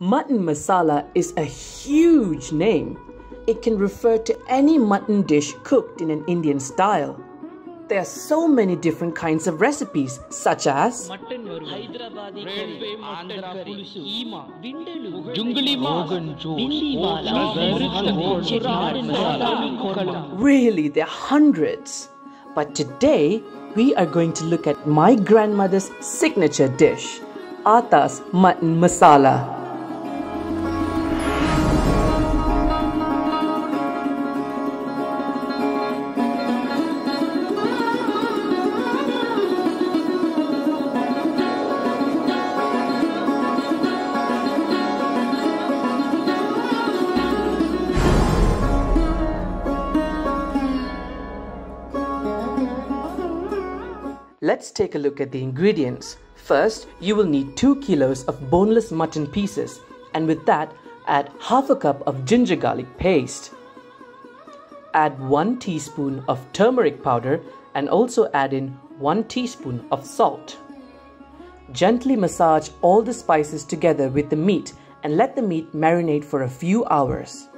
Mutton masala is a huge name. It can refer to any mutton dish cooked in an Indian style. There are so many different kinds of recipes, such as mutton Hyderabadi Really, there are hundreds. But today, we are going to look at my grandmother's signature dish, Atha's mutton masala. Let's take a look at the ingredients. First, you will need 2 kilos of boneless mutton pieces, and with that, add half a cup of ginger garlic paste. Add 1 teaspoon of turmeric powder and also add in 1 teaspoon of salt. Gently massage all the spices together with the meat and let the meat marinate for a few hours.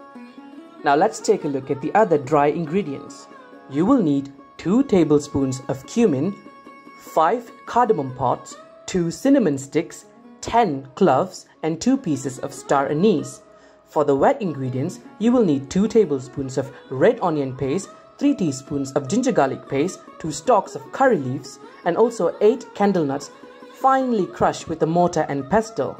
Now let's take a look at the other dry ingredients. You will need 2 tablespoons of cumin, 5 cardamom pods, 2 cinnamon sticks, 10 cloves, and 2 pieces of star anise. For the wet ingredients, you will need 2 tablespoons of red onion paste, 3 teaspoons of ginger garlic paste, 2 stalks of curry leaves, and also 8 candle nuts finely crushed with a mortar and pestle.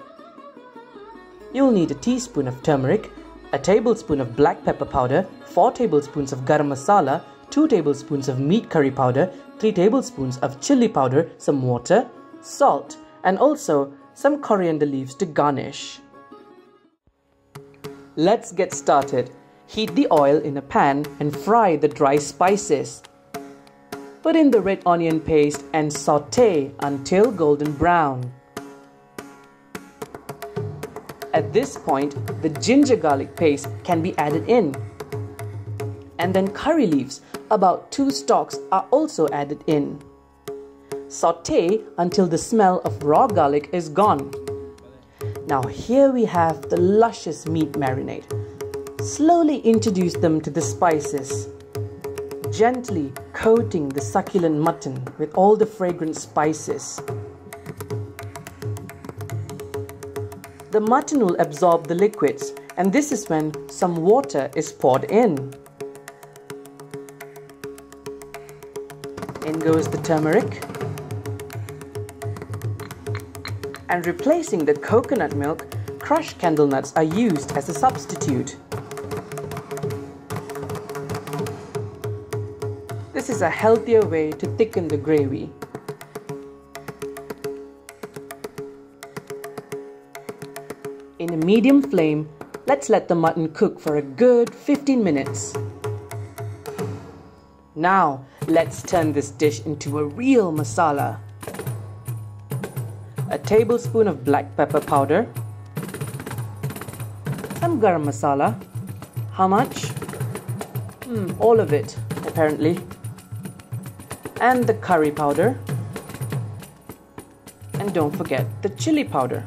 You'll need a teaspoon of turmeric, a tablespoon of black pepper powder, 4 tablespoons of garam masala, 2 tablespoons of meat curry powder, 3 tablespoons of chili powder, some water, salt, and also some coriander leaves to garnish. Let's get started. Heat the oil in a pan and fry the dry spices. Put in the red onion paste and saute until golden brown. At this point, the ginger garlic paste can be added in. And then curry leaves, about 2 stalks, are also added in. Saute until the smell of raw garlic is gone. Now, here we have the luscious meat marinade. Slowly introduce them to the spices, gently coating the succulent mutton with all the fragrant spices. The mutton will absorb the liquids, and this is when some water is poured in. In goes the turmeric. And replacing the coconut milk, crushed candle nuts are used as a substitute. This is a healthier way to thicken the gravy. In a medium flame, let's let the mutton cook for a good 15 minutes. Now, let's turn this dish into a real masala. A tablespoon of black pepper powder, some garam masala. How much? Hmm, all of it, apparently. And the curry powder. And don't forget the chili powder.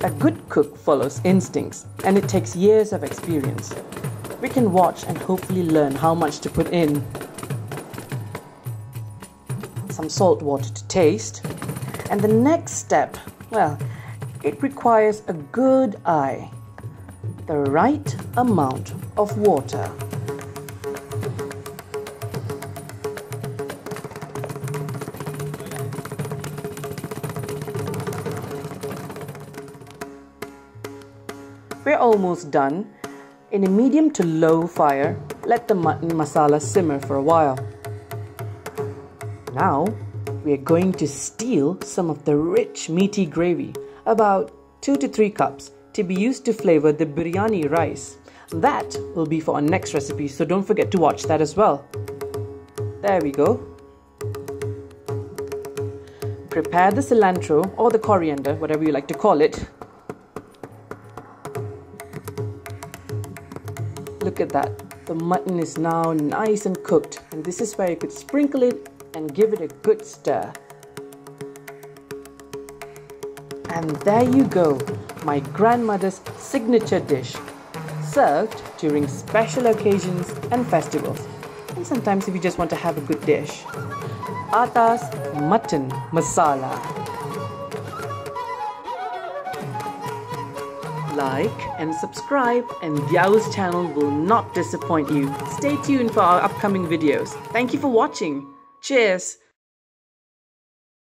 A good cook follows instincts, and it takes years of experience. We can watch and hopefully learn how much to put in. Some salt water to taste. And the next step, well, it requires a good eye. The right amount of water. We're almost done. In a medium to low fire, let the mutton masala simmer for a while. Now, we are going to steal some of the rich meaty gravy, about 2 to 3 cups, to be used to flavor the biryani rice. That will be for our next recipe, so don't forget to watch that as well. There we go. Prepare the cilantro or the coriander, whatever you like to call it. Look at that. The mutton is now nice and cooked, and this is where you could sprinkle it and give it a good stir. And there you go, my grandmother's signature dish, served during special occasions and festivals, and sometimes if you just want to have a good dish. Atha's Mutton Masala. Like and subscribe, and Dyaus channel will not disappoint you. Stay tuned for our upcoming videos. Thank you for watching. Cheers!